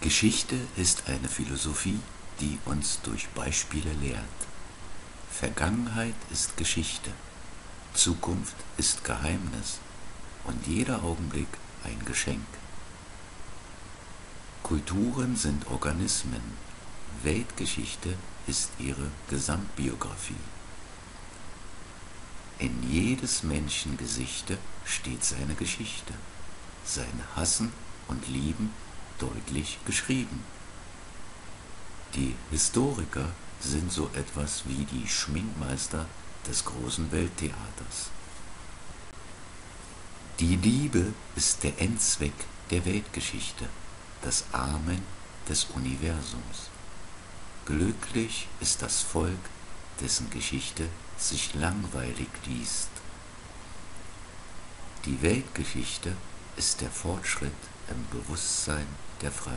Geschichte ist eine Philosophie, die uns durch Beispiele lehrt. Vergangenheit ist Geschichte, Zukunft ist Geheimnis und jeder Augenblick ein Geschenk. Kulturen sind Organismen, Weltgeschichte ist ihre Gesamtbiografie. In jedes Menschen Gesichte steht seine Geschichte, sein Hassen und Lieben deutlich geschrieben. Die Historiker sind so etwas wie die Schminkmeister des großen Welttheaters. Die Liebe ist der Endzweck der Weltgeschichte, das Amen des Universums. Glücklich ist das Volk, dessen Geschichte sich langweilig liest. Die Weltgeschichte ist der Fortschritt im Bewusstsein der Freiheit.